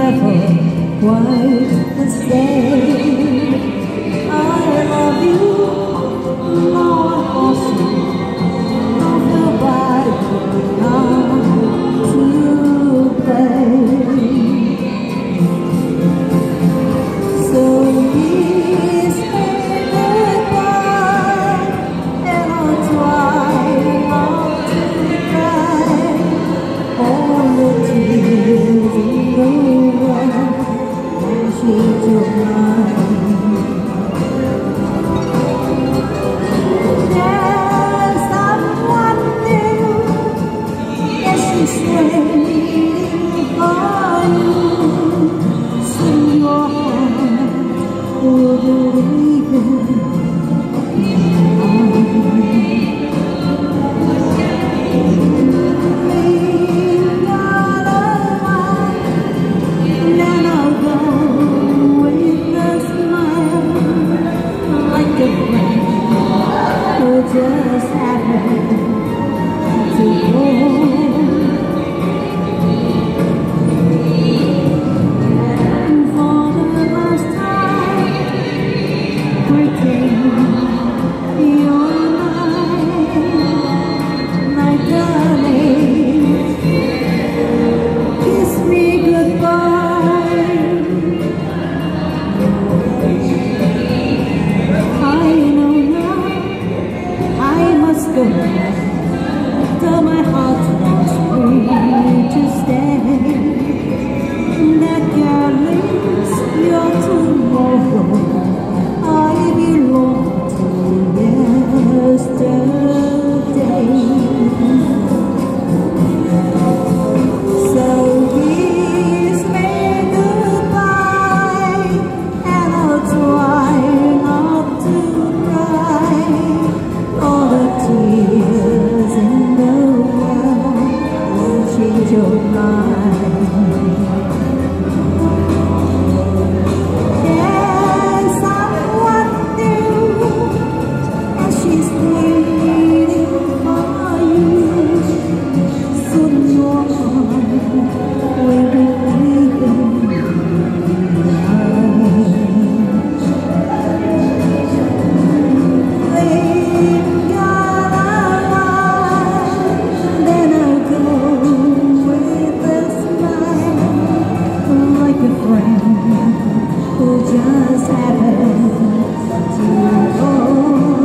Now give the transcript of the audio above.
never quite the same. I love you. just have Good. friend who just happened to know.